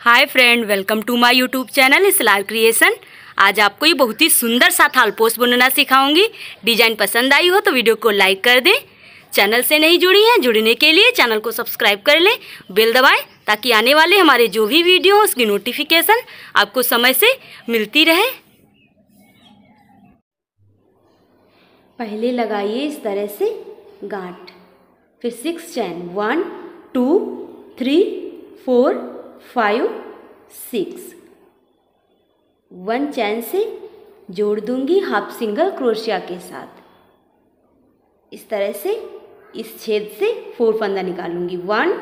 Hi friend, welcome to my YouTube channel Israr creation. आज आपको ये बहुत ही सुंदर सा थाल पोस्ट बनाना सिखाऊँगी। डिज़ाइन पसंद आई हो तो वीडियो को लाइक कर दें। चैनल से नहीं जुड़ी हैं, जुड़ने के लिए चैनल को सब्सक्राइब कर लें। बेल दबाएँ, ताकि आने वाले हमारे जो भी वीडियो हो उसकी नोटिफिकेशन आपको समय से मिलती रहे। पहले लगाइए इस तरह से गांठ। फिर six chain one two three four five, six. One chain से जोड़ दूँगी हाफ़ सिंगल क्रोशिया के साथ। इस तरह से इस छेद से फोर फंदा निकालूँगी। One,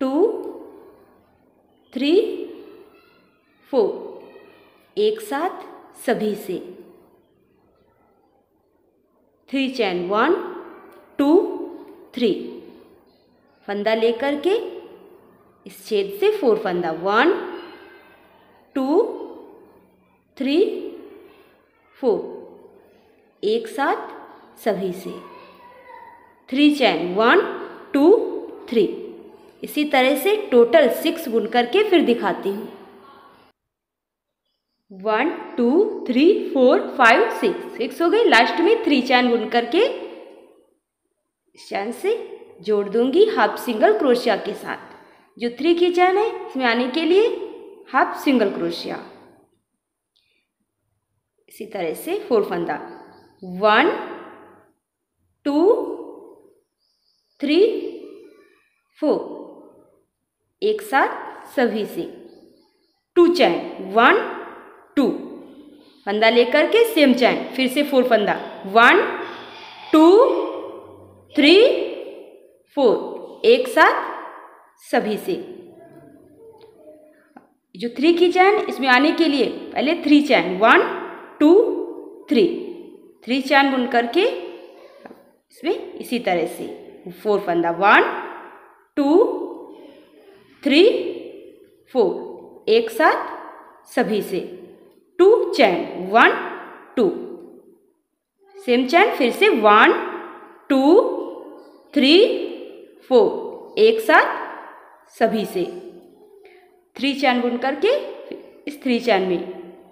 two, three, four. एक साथ सभी से। Three chain, one, two, three. फंदा लेकर के इस छेद से फोर फंदा वन, टू, थ्री, फोर। एक साथ सभी से। Three chain one, two, three. इसी तरह से टोटल सिक्स बुन करके फिर दिखाती हूँ। One, two, three, four, five, six. Six हो गई लास्ट में थ्री चैन बुन करके। इस चैन से जोड़ दूँगी हाफ़ सिंगल क्रोशिया के साथ। जो थ्री की चैन है, इसमें आने के लिए हाफ़ सिंगल क्रोशिया इसी तरह से फोर फंदा. वन टू थ्री फोर एक साथ सभी से. Two chain. वन टू फंदा लेकर के सेम चैन. फिर से फोर फंदा. वन टू थ्री फोर एक साथ सभी से। जो थ्री की चैन, इसमें आने के लिए पहले three chain. One two three three chain बुन करके इसमें इसी तरह से फोर फंदा। वन टू थ्री फोर एक साथ सभी से। Two chain. One two same chain, फिर से वन टू थ्री फोर एक साथ सभी से। थ्री चैन बुन करके, इस थ्री चैन में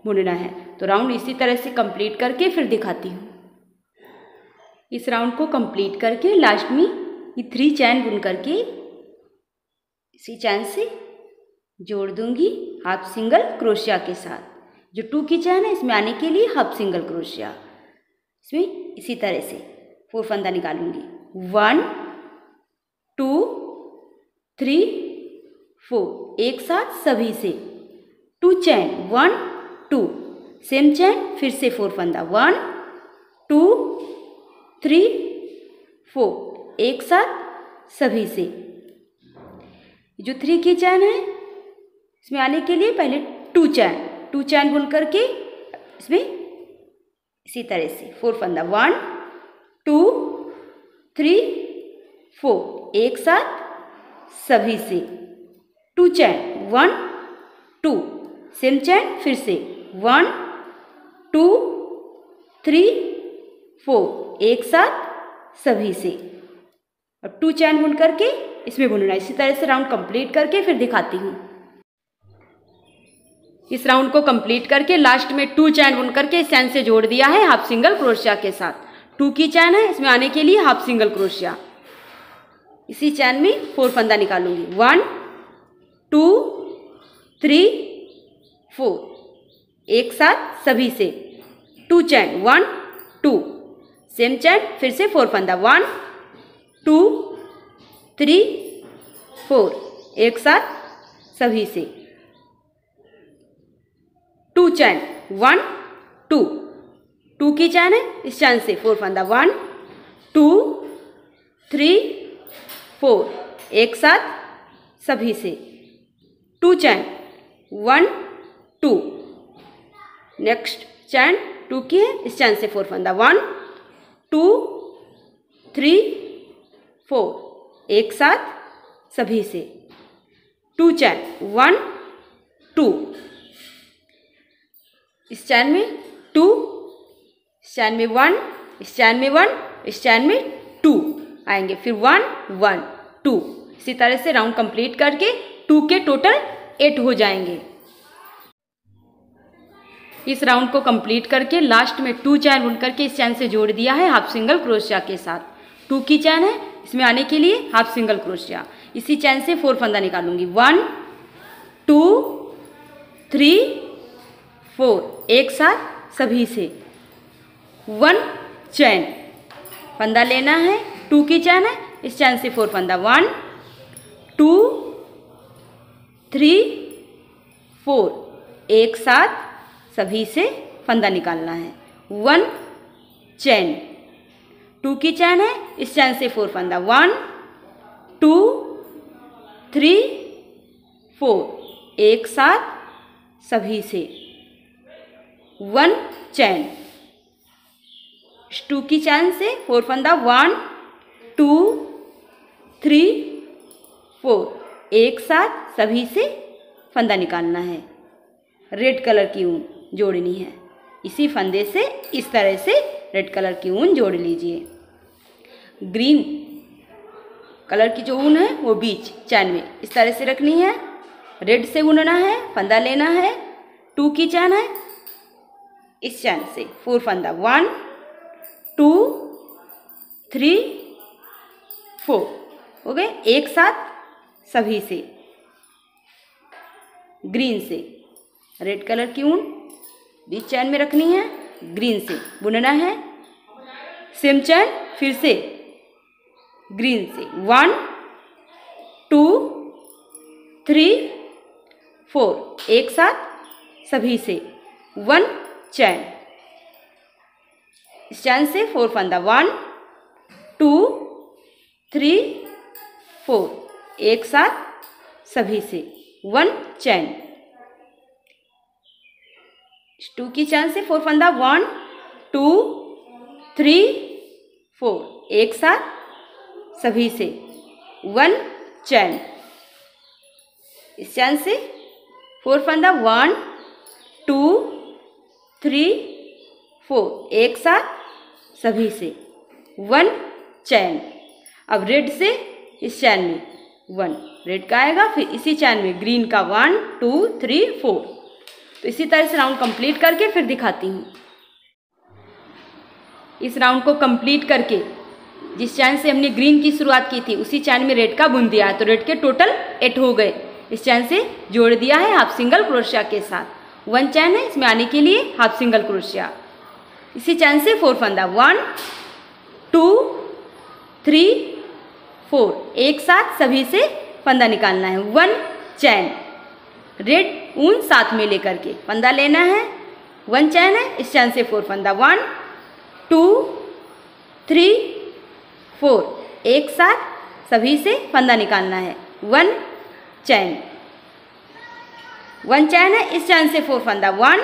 बुनना है। तो राउंड इसी तरह से कंप्लीट करके फिर दिखाती हूँ। इस राउंड को कंप्लीट करके लास्ट में ये थ्री चैन बुन करके इसी चैन से जोड़ दूँगी हाफ़ सिंगल क्रोशिया के साथ। जो टू की चैन है, इसमें आने के लिए हाफ़ सिंगल क्रोशिया इसमें इसी तरह से फोर फंदा निकालूँगी। वन टू थ्री फोर एक साथ सभी से। Two chain, one, two. Same chain, फिर से फोर फंदा। One, two, three, four. एक साथ सभी से। जो थ्री की चैन है, इसमें आने के लिए पहले टू चैन। टू चैन बुन करके इसमें इसी तरह से फोर फंदा। One, two, three, four. एक साथ सभी से। Two chain, one, two. Same chain, फिर से, वन, टू, थ्री, फोर। एक साथ सभी से। और टू चैन बुन करके, इसमें बुनना इसी तरह से राउंड कंप्लीट करके फिर दिखाती हूँ। इस राउंड को कंप्लीट करके लास्ट में टू चैन बुन करके इस चैन से जोड़ दिया है हाफ़ सिंगल क्रोशिया के साथ। टू की चैन है, इसमें आने के लिए हाफ़ सिंगल क्रोशिया। इसी चैन में फोर फंदा निकालूँगी। One two, three, four. एक साथ सभी से। Two chain, one, two. Same chain, फिर से फोर फंदा। One, two, three, four. एक साथ सभी से। Two chain, one, two. Two की चैन है, इस चैन से फोर फंदा। One, two, three, four. एक साथ सभी से। Chain? One two next chain two की है, इस चैन से फोर फंदा वन टू थ्री फोर एक साथ सभी से। Two chain. वन टू इस चैन में टू इस चैन में वन इस चैन में वन इस चैन में टू आएँगे। फिर वन वन टू इसी तरह से राउंड कंप्लीट करके टू के टोटल एट हो जाएँगे। इस राउंड को कंप्लीट करके लास्ट में टू चैन बुन करके इस चैन से जोड़ दिया है हाफ़ सिंगल क्रोशिया के साथ। टू की चैन है, इसमें आने के लिए हाफ़ सिंगल क्रोशिया इसी चैन से फोर फंदा निकालूँगी। वन टू थ्री फोर एक साथ सभी से। वन चैन फंदा लेना है। टू की चैन है, इस चैन से फोर फंदा। One two three, four. एक साथ सभी से फंदा निकालना है। वन, चैन। टू की चैन है, इस चैन से फोर फंदा। One, two, three, four. एक साथ सभी से। वन, चैन। टू की चैन से फोर फंदा। One, two, three, four. एक साथ सभी से फंदा निकालना है। रेड कलर की ऊन जोड़नी है। इसी फंदे से, इस तरह से रेड कलर की ऊन जोड़ लीजिए। ग्रीन कलर की जो ऊन है, वो बीच चैन में इस तरह से रखनी है। रेड से ऊनना है, फंदा लेना है। टू की चैन है, इस चैन से। फोर फंदा। वन टू थ्री फोर हो गए? एक साथ सभी से। ग्रीन से। रेड कलर की ऊन बीच चैन में रखनी है, ग्रीन से। बुनना है। सेम चैन फिर से। ग्रीन से। One, two, three, four. एक साथ सभी से। One chain. इस चैन से फोर फंदा। One, two, three, four. एक साथ सभी से। वन चैन टू की चैन से फोर फंदा। वन टू थ्री फोर एक साथ सभी से। वन चैन इस चैन से फोर फंदा। वन टू थ्री फोर एक साथ सभी से। वन चैन अब रेड से इस चैन में। वन। रेड का आएगा, फिर इसी चैन में ग्रीन का वन टू थ्री फोर तो इसी तरह से राउंड कंप्लीट करके फिर दिखाती हूँ। इस राउंड को कंप्लीट करके जिस चैन से हमने ग्रीन की शुरुआत की थी, उसी चैन में रेड का बुन दिया है। तो रेड के टोटल एट हो गए। इस चैन से जोड़ दिया है हाफ़ सिंगल क्रोशिया के साथ। वन चैन है, इसमें आने के लिए हाफ़ सिंगल क्रोशिया इसी चैन से फोर फंदा वन टू थ्री फोर। एक साथ सभी से फंदा निकालना है। वन, चैन। रेड, ऊन साथ में लेकर के फंदा लेना है। वन, चैन है। इस चैन से फोर फंदा। One, two, three, four. एक साथ सभी से फंदा निकालना है। One, chain. वन, चैन है। इस चैन से फोर फंदा। One,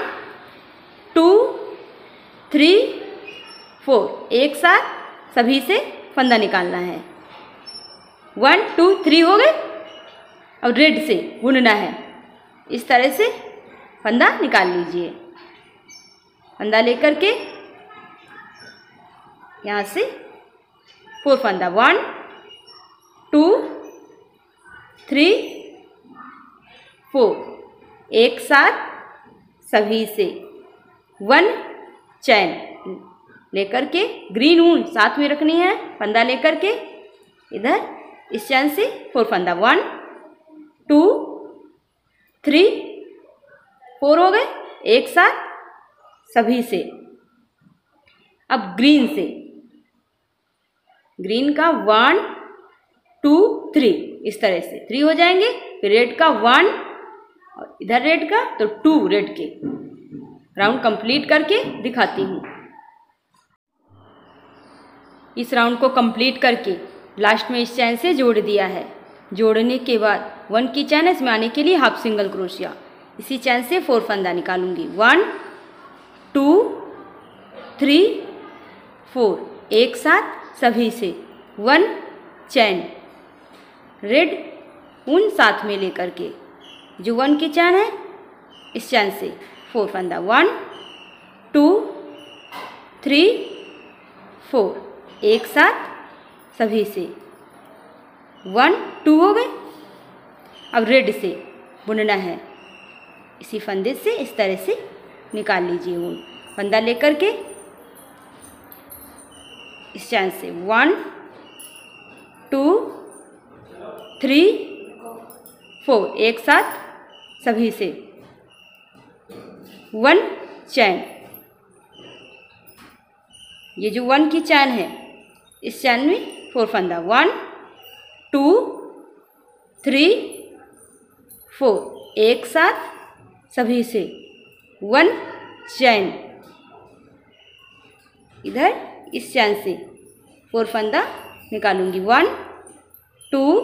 two, three, four. एक साथ सभी से फंदा निकालना है। वन टू थ्री हो गए? अब रेड से बुनना है। इस तरह से फंदा निकाल लीजिए। फंदा लेकर के यहाँ से फोर फंदा। वन टू थ्री फोर एक साथ सभी से। वन चैन लेकर के ग्रीन ऊन साथ में रखनी है। फंदा लेकर के इधर इस चैन से फोर फंदा वन टू थ्री फोर हो गए, एक साथ सभी से। अब ग्रीन से। ग्रीन का वन टू थ्री इस तरह से। थ्री हो जाएँगे, फिर रेड का वन और इधर रेड का तो टू रेड के। राउंड कंप्लीट करके दिखाती हूँ। इस राउंड को कंप्लीट करके लास्ट में इस चैन से जोड़ दिया है। जोड़ने के बाद वन की चैन इसमें आने के लिए हाफ़ सिंगल क्रोशिया। इसी चैन से फोर फंदा निकालूँगी। वन, टू, थ्री, फोर, एक साथ सभी से वन चैन। रेड उन साथ में लेकर के जो वन की चैन है, इस चैन से फोर फंदा। वन, टू, थ्री, फोर, एक साथ सभी से। वन टू हो गए। अब रेड से बुनना है। इसी फंदे से, इस तरह से निकाल लीजिए ऊन फंदा लेकर के इस चैन से। वन टू थ्री फोर एक साथ सभी से। वन चैन ये जो वन की चैन है, इस चैन में फोर फंदा वन टू थ्री फोर एक साथ सभी से वन चैन इधर इस चैन से फोर फंदा निकालूँगी. वन टू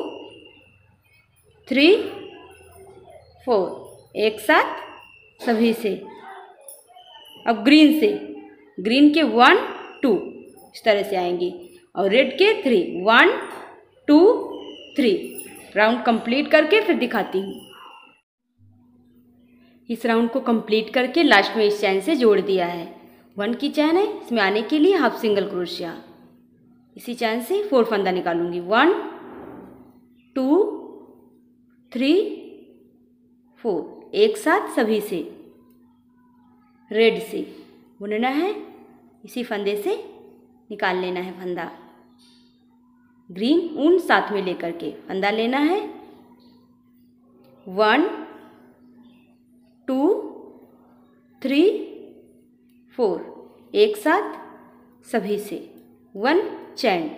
थ्री फोर एक साथ सभी से. अब ग्रीन से. ग्रीन के वन टू इस तरह से आएँगे. और रेड के three one two three round complete करके फिर दिखाती हूँ। इस राउंड को कंप्लीट करके लास्ट में इस चैन से जोड़ दिया है। वन की चैन है, इसमें आने के लिए हाफ़ सिंगल क्रोशिया इसी चैन से फोर फंदा निकालूँगी। वन टू थ्री फोर एक साथ सभी से। रेड से। बुनना है। इसी फंदे से निकाल लेना है फंदा। ग्रीन ऊन साथ में लेकर के फंदा लेना है। वन, टू, थ्री, फोर, एक साथ सभी से। One chain.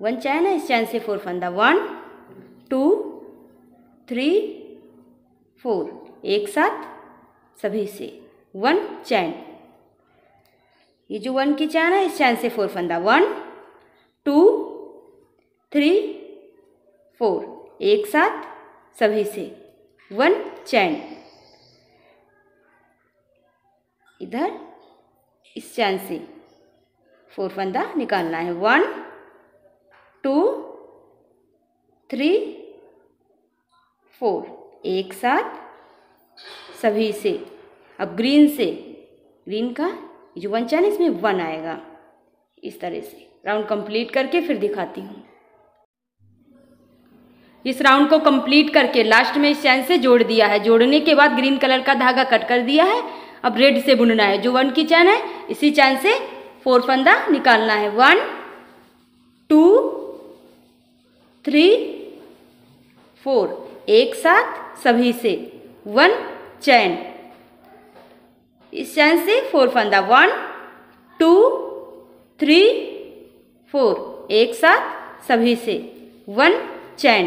वन चैन है, इस चैन से फोर फंदा वन, टू, थ्री, फोर, एक साथ सभी से। One chain. ये जो वन की चैन है, इस चैन से फोर फंदा वन टू, थ्री, फोर, एक साथ सभी से। One, chain. इधर, इस चैन से। फोर फंदा निकालना है। वन, टू, थ्री, फोर, एक साथ सभी से। अब ग्रीन से। ग्रीन का जो वन चैन इसमें वन आएगा। इस तरह से। राउंड कंप्लीट करके फिर दिखाती हूँ। इस राउंड को कंप्लीट करके लास्ट में इस चैन से जोड़ दिया है। जोड़ने के बाद ग्रीन कलर का धागा कट कर दिया है। अब रेड से बुनना है। जो वन की चैन है, इसी चैन से फोर फंदा निकालना है। वन, टू, थ्री, फोर, एक साथ सभी से वन चैन। इस चैन से फोर फंदा। वन, टू, थ्री फोर, एक साथ सभी से। One chain.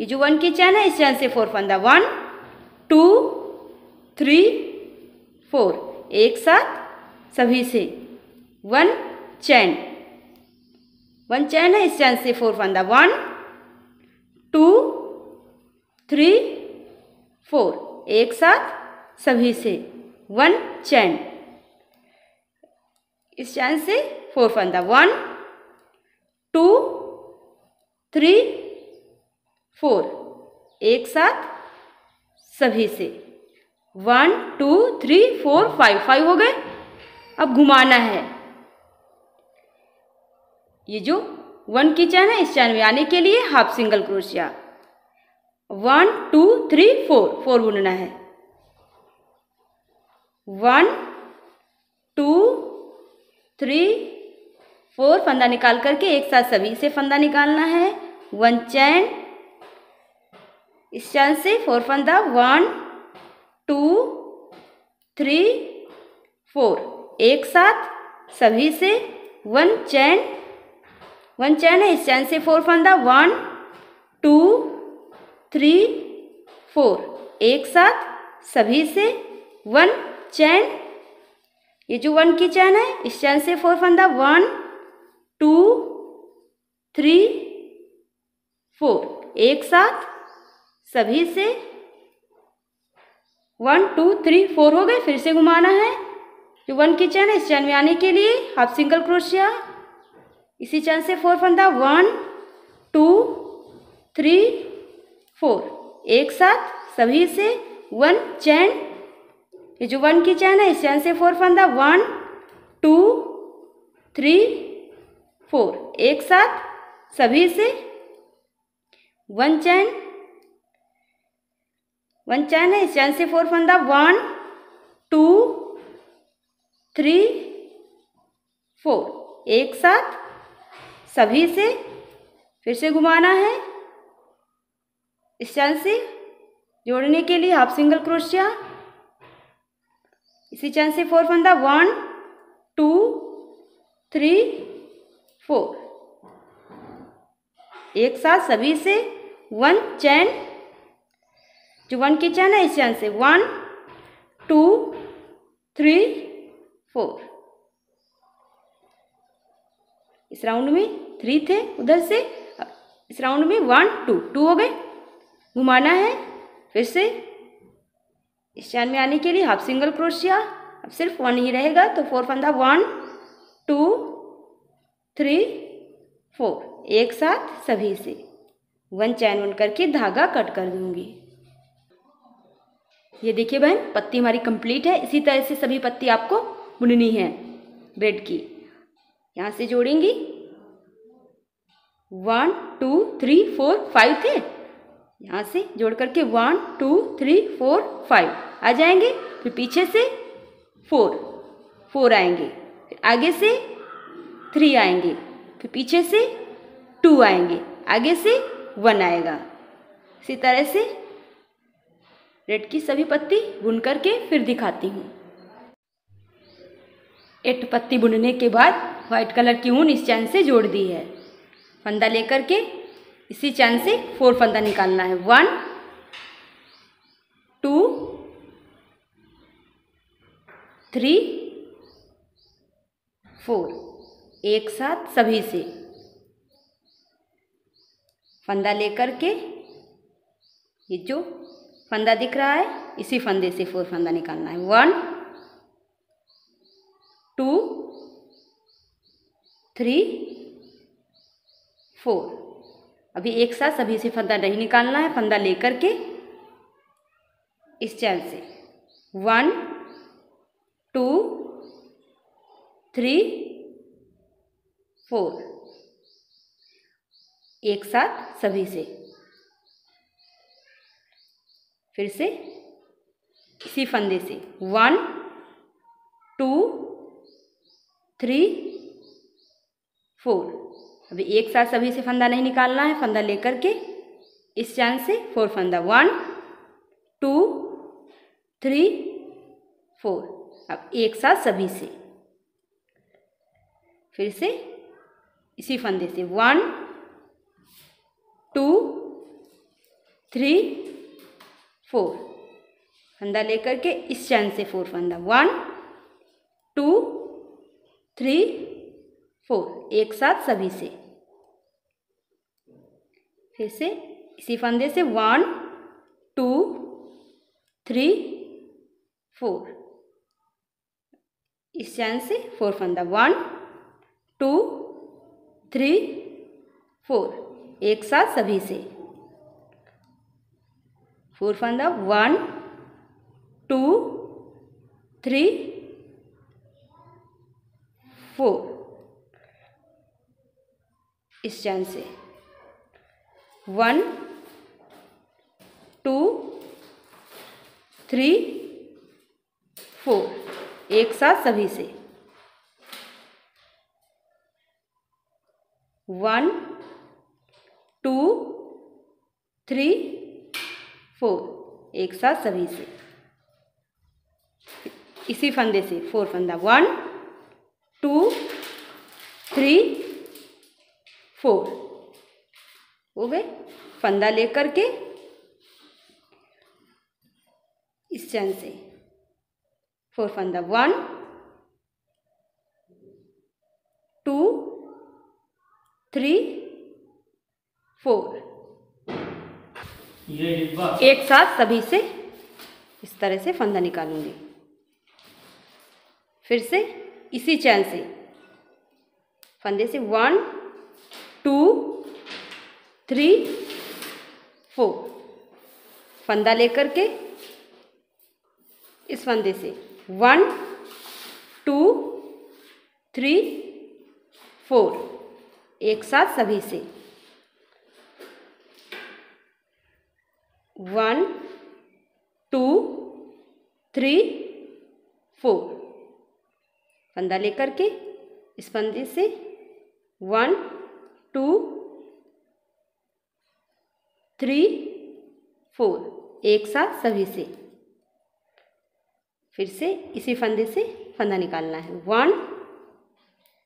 ये जो वन की चैन है, इस चैन से फोर फंदा। One, two, three, four. एक साथ सभी से। One chain. वन चैन है, इस चैन से फोर फंदा। One, two, three, four. एक साथ सभी से। One chain. इस चैन से फोर फंदा वन टू थ्री फोर एक साथ सभी से। One two three four five five हो गए। अब घुमाना है। ये जो वन की चैन है, इस चैन में आने के लिए half single crochet one two three four four बुनना है। वन टू थ्री फोर फंदा निकाल करके एक साथ सभी से फंदा निकालना है। वन चैन, इस चैन से फोर फंदा, वन, टू, थ्री, फोर। एक साथ सभी से वन चैन वन चैन है, इस चैन से फोर फंदा, वन, टू, थ्री, फोर। एक साथ सभी से वन चैन। ये जो वन की चैन है, इस चैन से फोर फंदा, वन टू, थ्री, फोर। एक साथ सभी से वन, टू, थ्री, फोर हो गए, फिर से घुमाना है। जो वन की चैन है, इस चैन में आने के लिए हाफ़ सिंगल क्रोशिया। इसी चैन से फोर फंदा, वन, टू, थ्री, फोर। एक साथ सभी से वन चैन। ये जो वन की चैन है, इस चैन से फोर फंदा, वन, टू, थ्री फोर। एक साथ सभी से वन चैन। वन चैन है, इस चैन से फोर फंदा। One, two, three, four. एक साथ सभी से फिर से घुमाना है। इस चैन से जोड़ने के लिए हाफ़ सिंगल क्रोशिया। इसी चैन से फोर फंदा। वन, टू, थ्री फोर एक साथ सभी से वन चैन जो वन की चैन है, इस चैन से वन टू थ्री फोर इस राउंड में थ्री थे, उधर से, इस राउंड में वन टू टू हो गए। घुमाना है, फिर से। इस चैन में आने के लिए हाफ़ सिंगल क्रोशिया अब सिर्फ़ वन ही रहेगा तो फोर फंदा वन टू थ्री, फोर, एक साथ सभी से। वन चैन वन करके धागा कट कर दूँगी। ये देखिए बहन, पत्ती हमारी कंप्लीट है। इसी तरह से सभी पत्ती आपको बुननी है ब्रेड की। यहाँ से जोड़ेंगी। One, two, three, four, five थे? यहाँ से जोड़ करके one, two, three, four, five. आ जाएँगे? फिर पीछे से फोर फोर आएँगे। फिर आगे से थ्री आएँगे, फिर पीछे से टू आएँगे, आगे से वन आएगा। इसी तरह से रेड की सभी पत्ती बुन करके फिर दिखाती हूँ। एट पत्ती बुनने के बाद व्हाइट कलर की ऊन इस चैन से जोड़ दी है। फंदा लेकर के इसी चैन से फोर फंदा निकालना है। One, two, three, four. एक साथ सभी से। फंदा लेकर के, ये जो फंदा दिख रहा है, इसी फंदे से फोर फंदा निकालना है। One, two, three, four. अभी एक साथ सभी से फंदा नहीं निकालना है, फंदा लेकर के इस चैन से। One, two, three four. एक साथ सभी से। फिर से इसी फंदे से। One, two, three, four. अभी एक साथ सभी से फंदा नहीं निकालना है। फंदा लेकर के इस चैन से फोर फंदा। One, two, three, four. अब एक साथ सभी से। फिर से इसी फंदे से। One, two, three, four. फंदा लेकर के इस चैन से फोर फंदा। One, two, three, four. एक साथ सभी से। फिर से इसी फंदे से। One, two, three, four. इस चैन से फोर फंदा। वन, टू थ्री, फोर, एक साथ सभी से। फोर फंदा वन, टू, थ्री, फोर। इस चैन से। वन, टू, थ्री, फोर, एक साथ सभी से। One, two, three, four. एक साथ सभी से। इसी फंदे से, फोर फंदा। One, two, three, four. हो गए? फंदा लेकर के इस चैन से। फोर फंदा। One two three four. एक साथ सभी से इस तरह से फंदा निकालूँगी। फिर से इसी चैन से। फंदे से वन टू थ्री फोर। फंदा लेकर के इस फंदे से। One two three four. एक साथ सभी से। वन टू थ्री फोर फंदा लेकर के, इस फंदे से। वन टू थ्री फोर एक साथ सभी से। फिर से इसी फंदे से फंदा निकालना है। One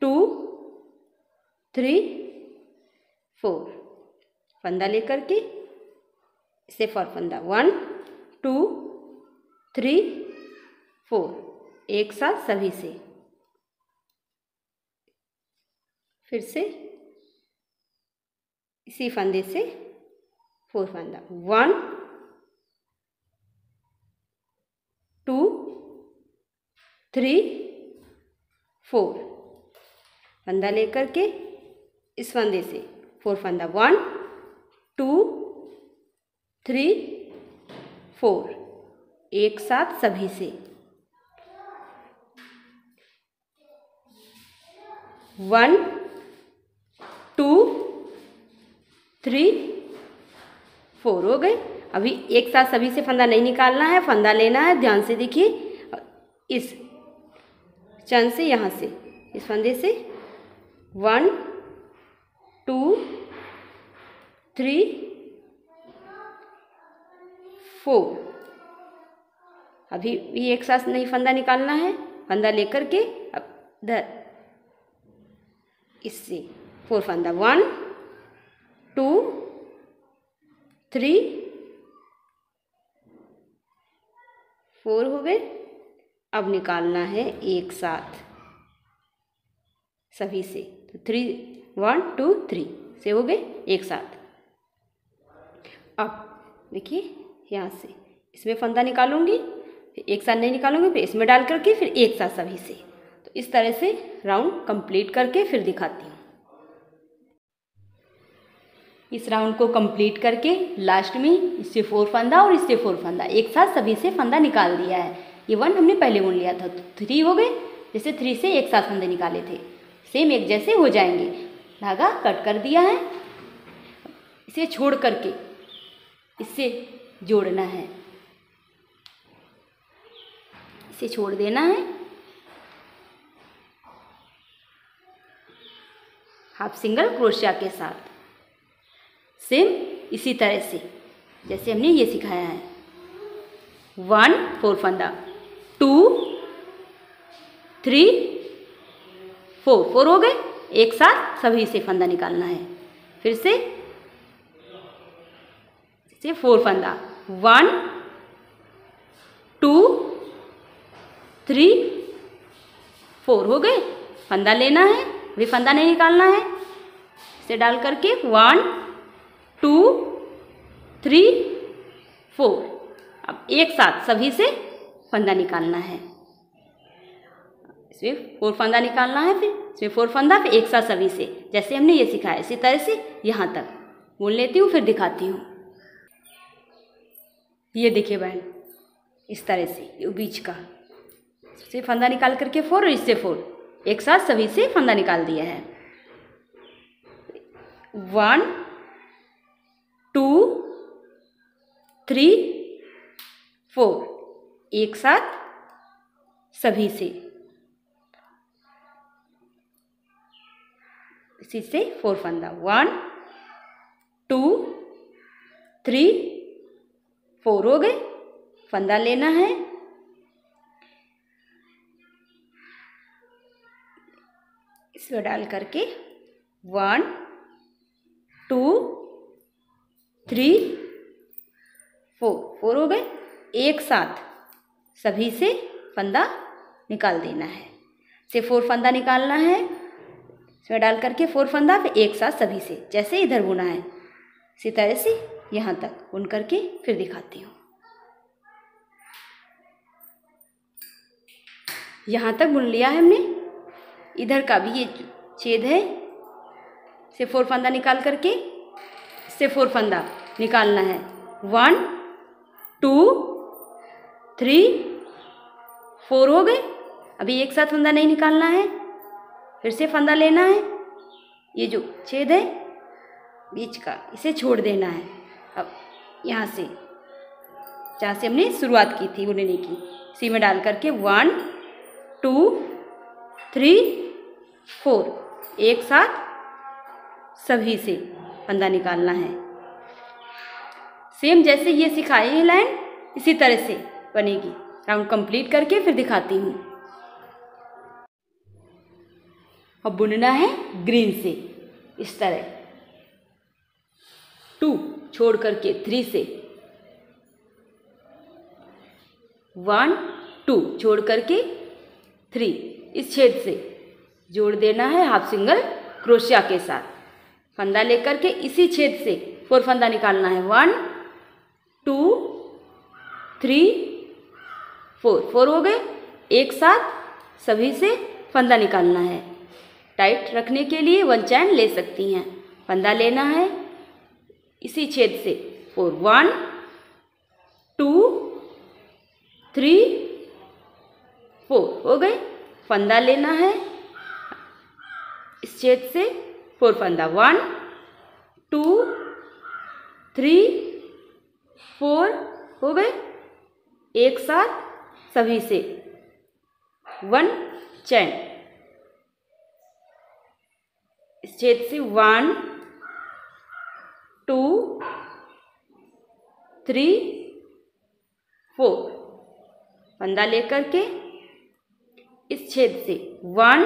two three, four. फंदा लेकर के, इसे फॉर फंदा। वन टू थ्री फोर एक साथ सभी से। फिर से इसी फंदे से फोर फंदा। वन टू थ्री फोर फंदा लेकर के इस फंदे से। फोर फंदा। वन टू थ्री फोर एक साथ सभी से। वन टू थ्री फोर हो गए। अभी एक साथ सभी से फंदा नहीं निकालना है। फंदा लेना है। ध्यान से देखिए। इस चंद से यहाँ से। इस फंदे से। One two, three, four. अभी भी एक साथ नहीं, फंदा निकालना है। फंदा लेकर के अब धर इससे फोर फंदा। वन, टू, थ्री, फोर हो गए। अब निकालना है एक साथ सभी से। तो थ्री वन टू थ्री से हो गए एक साथ। अब देखिए यहाँ से। इसमें फंदा निकालूँगी, फिर एक साथ नहीं निकालूँगी, फिर इसमें डाल करके फिर एक साथ सभी से। तो इस तरह से राउंड कंप्लीट करके फिर दिखाती हूँ। इस राउंड को कंप्लीट करके लास्ट में इससे फोर फंदा और इससे फोर फंदा, एक साथ सभी से फंदा निकाल दिया है। ये वन हमने पहले बुन लिया था तो थ्री हो गए। जैसे थ्री से एक साथ फंदे निकाले थे। सेम एक जैसे हो जाएँगे। धागा कट कर दिया है। इसे छोड़ करके इससे जोड़ना है। इसे छोड़ देना है। हाफ़ सिंगल क्रोशिया के साथ। सेम इसी तरह से, जैसे हमने ये सिखाया है। वन फोर फंदा, टू, थ्री, फोर फोर हो गए। एक साथ सभी से फंदा निकालना है। फिर से से फोर फंदा। One, two, three, four. हो गए? फंदा लेना है भी फंदा नहीं निकालना है। इसे डाल करके वन, टू, थ्री, फोर। अब एक साथ सभी से फंदा निकालना है। इसमें फोर फंदा निकालना है फिर। इसमें फोर फंदा फिर एक साथ सभी से, जैसे हमने ये सिखाया, इसी तरह से यहाँ तक। बोल लेती हूँ, फिर दिखाती हूँ। ये देखिए बहन, इस तरह से बीच का। से फंदा निकाल करके फोर और इससे फोर। एक साथ सभी से फंदा निकाल दिया है। One, two, three, four. एक साथ सभी से। इसी से फोर फंदा वन टू थ्री फोर हो गए। फंदा लेना है। इसमें डाल करके one two three four four हो गए। एक साथ सभी से फंदा निकाल देना है। से फोर फंदा निकालना है। इसमें डाल करके फोर फंदा, फिर एक साथ सभी से, जैसे इधर बुना है। इसी तरह से यहाँ तक बुन करके फिर दिखाती हूँ। यहाँ तक बुन लिया है हमने। इधर का भी ये छेद है। से फोर फंदा निकाल करके से फोर फंदा निकालना है। वन, टू, थ्री, फोर हो गए। अभी एक साथ फंदा नहीं निकालना है। फिर से फंदा लेना है। ये जो छेद है, बीच का, इसे छोड़ देना है। अब यहाँ से, जहाँ से हमने शुरुआत की थी बुनने की, इसी में डाल करके वन टू थ्री फोर एक साथ सभी से फंदा निकालना है। सेम जैसे ये सिखाई है लाइन, इसी तरह से बनेगी। राउंड कंप्लीट करके फिर दिखाती हूँ। अब बुनना है ग्रीन से, इस तरह। टू, छोड़ करके थ्री से। वन, टू, छोड़ करके थ्री, इस छेद से। जोड़ देना है हाफ़ सिंगल क्रोशिया के साथ। फंदा लेकर के इसी छेद से, फोर फंदा निकालना है। One, two, three, four. Four हो गए। एक साथ सभी से फंदा निकालना है। टाइट रखने के लिए वन चैन ले सकती हैं। फंदा लेना है इसी छेद से। Four one two three four हो गए। फंदा लेना है इस छेद से। फोर फंदा वन टू थ्री फोर हो गए। एक साथ सभी से। वन चैन इस छेद से वन, टू, थ्री, फोर। फंदा लेकर के इस छेद से one,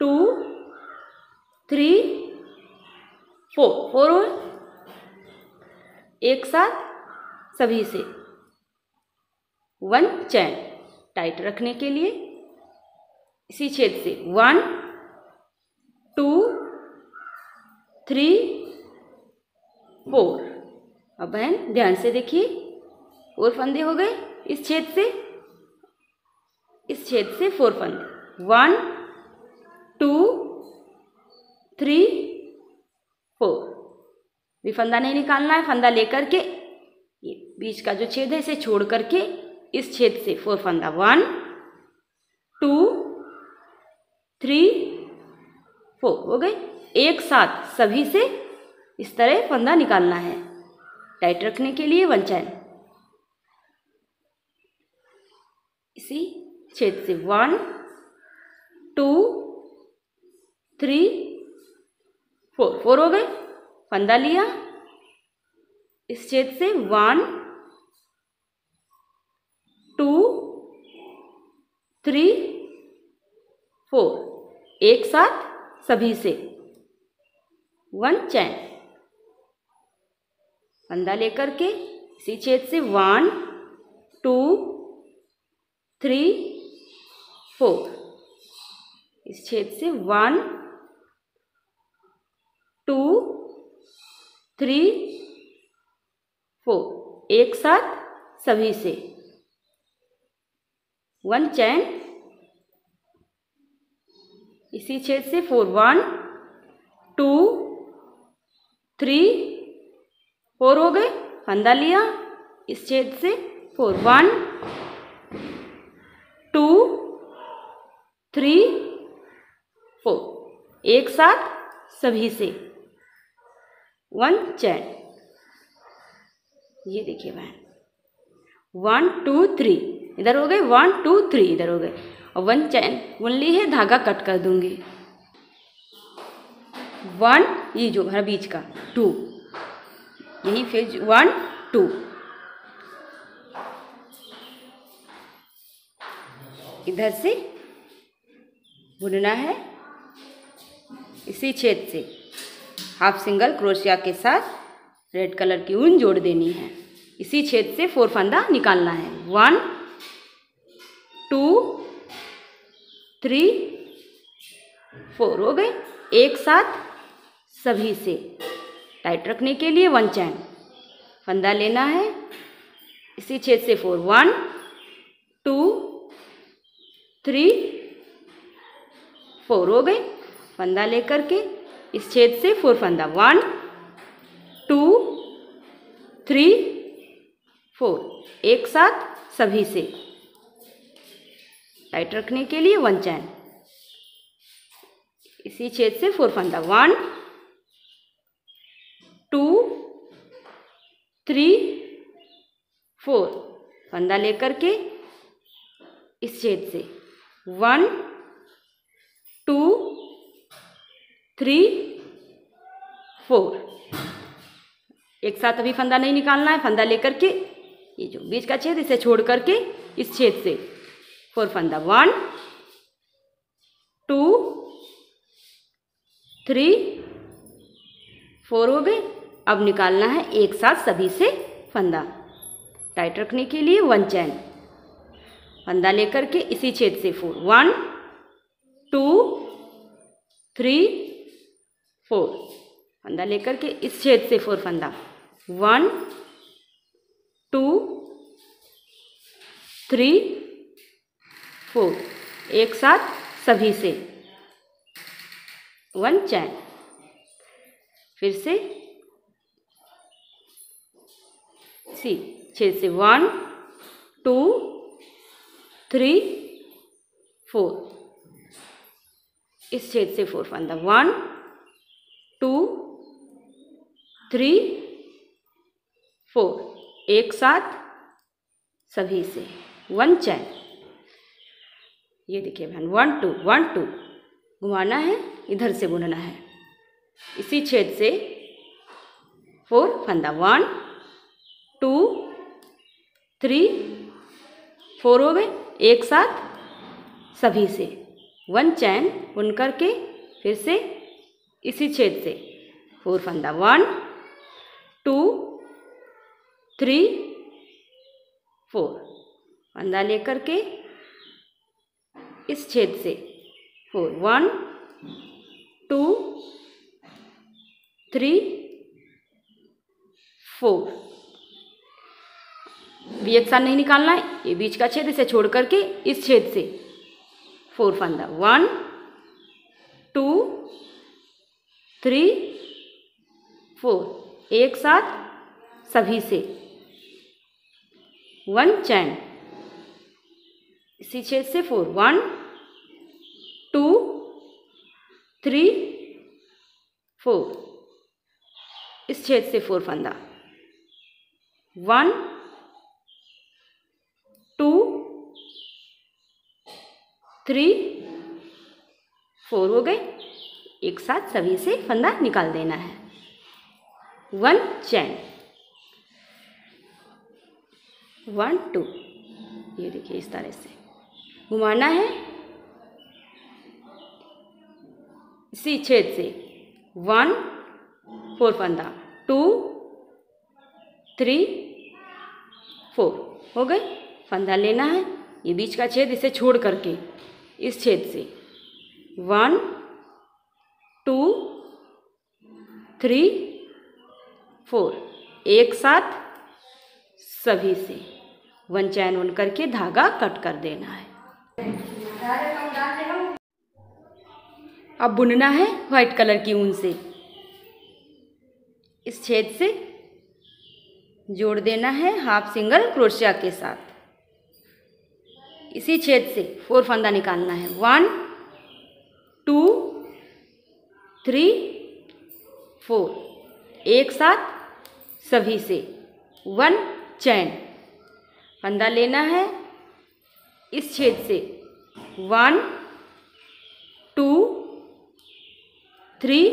two, three, four. Four एक साथ सभी से वन चैन। टाइट रखने के लिए इसी छेद से वन टू, थ्री, फोर। अब बहन, ध्यान से देखिए। फोर फंदे हो गए इस छेद से। इस छेद से फोर फंदे। One, two, three, four. भी फंदा नहीं निकालना है, फंदा लेकर के, ये बीच का जो छेद है, इसे छोड़ करके इस छेद से फोर फंदा। वन, टू, थ्री फोर हो गए। एक साथ सभी से इस तरह फंदा निकालना है। टाइट रखने के लिए वन चैन। इसी छेद से one, two, three, four. Four हो गए। फंदा लिया। इस छेद से वन, टू, थ्री, फोर। एक साथ सभी से। वन चैन फंदा लेकर के, इसी छेद से वन टू थ्री फोर इस छेद से वन टू थ्री फोर एक साथ सभी से। वन चैन इसी छेद से four one, two, three, four हो गए फंदा लिया, इस छेद से four one, two, three, four, एक साथ सभी से, वन चैन, ये देखिए बहन, वन, टू, थ्री, इधर हो गए, वन, टू, थ्री, इधर हो गए और वन चैन बुन ली है, धागा कट कर दूँगी। वन ये जो हर बीच का टू यही फ़ेज़ वन टू इधर से बुनना है, इसी छेद से। हाफ़ सिंगल क्रोशिया के साथ रेड कलर की ऊन जोड़ देनी है। इसी छेद से फोर फंदा निकालना है। वन टू थ्री, फोर हो गए। एक साथ सभी से टाइट रखने के लिए वन चैन फंदा लेना है। इसी छेद से four one two three four हो गए। फंदा लेकर के इस छेद से फोर फंदा। वन टू थ्री फोर एक साथ सभी से। टाइट रखने के लिए वन चैन इसी छेद से फोर फंदा. वन टू थ्री फोर फंदा लेकर के इस छेद से. वन टू थ्री फोर एक साथ अभी फंदा नहीं निकालना है, फंदा लेकर के ये जो बीच का छेद, इसे छोड़ करके इस छेद से. फोर फंदा वन टू थ्री फोर हो गए। अब निकालना है एक साथ सभी से फंदा। टाइट रखने के लिए वन चैन फंदा लेकर के इसी छेद से four one two three four फंदा लेकर के इस छेद से फोर फंदा। वन टू थ्री फोर एक साथ सभी से। वन चैन फिर से। सी छेद से वन टू थ्री फोर इस छेद से फोर फंदा वन टू थ्री फोर एक साथ सभी से। वन चैन ये देखिए बहन वन टू वन टू घुमाना है, इधर से बुनना है। इसी छेद से फोर फंदा। वन टू थ्री फोर हो गए, एक साथ सभी से। वन चैन बुन करके फिर से इसी छेद से। फोर फंदा। वन टू थ्री फोर फंदा लेकर के इस छेद से। Four one two three four एक साथ नहीं निकालना है, ये बीच का छेद इसे छोड़ करके इस छेद से। फोर फंदा वन टू थ्री फोर एक साथ सभी से। वन चैन इसी छेद से four one two, three, four. इस छेद से फोर फंदा। वन, टू, थ्री, फोर हो गए। एक साथ सभी से फंदा निकाल देना है। One chain. One, two. ये देखिए इस तरह से। घुमाना है। इसी छेद से। वन, फोर फंदा टू, थ्री, फोर। हो गए फंदा लेना है। ये बीच का छेद इसे छोड़ करके, इस छेद से। One, two, three, four. एक साथ सभी से। वन चैन वन करके धागा कट कर देना है। अब बुनना है व्हाइट कलर की ऊन से। इस छेद से जोड़ देना है हाफ़ सिंगल क्रोशिया के साथ। इसी छेद से फोर फंदा निकालना है। One, two, three, four. एक साथ सभी से। One, chain. फंदा लेना है इस छेद से। One two three,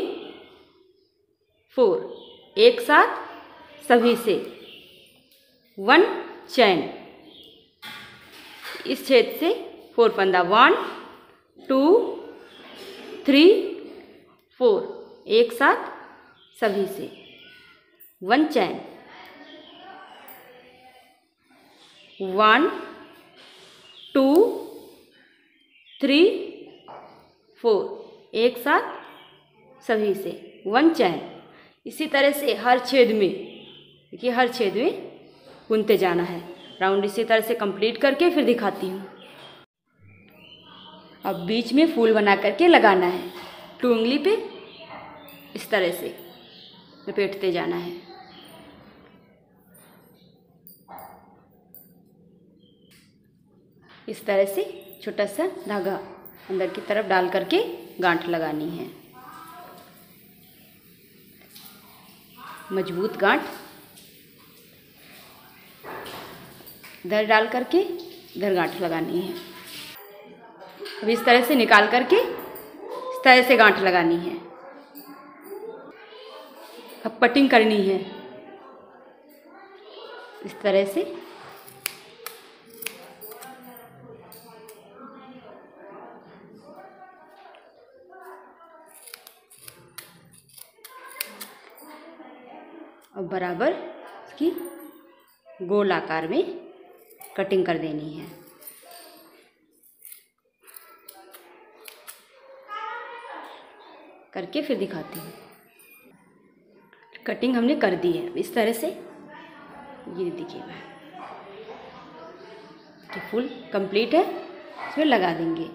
four. एक साथ सभी से। One, chain. इस छेद से फोर फंदा। One, two, three, four. एक साथ सभी से। One, chain. One, two, three, four. एक साथ सभी से। वन चैन इसी तरह से हर छेद में, देखिए हर छेद में बुनते जाना है। राउंड इसी तरह से कंप्लीट करके फिर दिखाती हूँ। अब बीच में फूल बना करके लगाना है। टू उंगली पे इस तरह से लपेटते जाना है। इस तरह से छोटा सा धागा अंदर की तरफ़ डाल करके गांठ लगानी है। मज़बूत गांठ दर डाल करके इधर गांठ लगानी है। अब इस तरह से निकाल करके इस तरह से गांठ लगानी है। अब कटिंग करनी है। इस तरह से और बराबर इसकी गोल आकार में कटिंग कर देनी है। करके फिर दिखाती हूँ। कटिंग हमने कर दी है। इस तरह से ये देखिए तो फुल कंप्लीट है। इसमें लगा देंगे।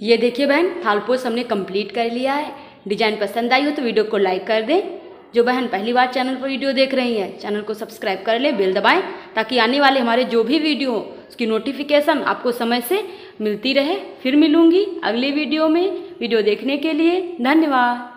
ये देखिए बहन थालपोस हमने कंप्लीट कर लिया है। डिज़ाइन पसंद आई हो तो वीडियो को लाइक कर दें। जो बहन पहली बार चैनल पर वीडियो देख रही हैं, चैनल को सब्सक्राइब कर लें, बेल दबाएँ, ताकि आने वाले हमारे जो भी वीडियो हो, उसकी नोटिफिकेशन आपको समय से मिलती रहे। फिर मिलूँगी अगले वीडियो में। वीडियो देखने के लिए धन्यवाद।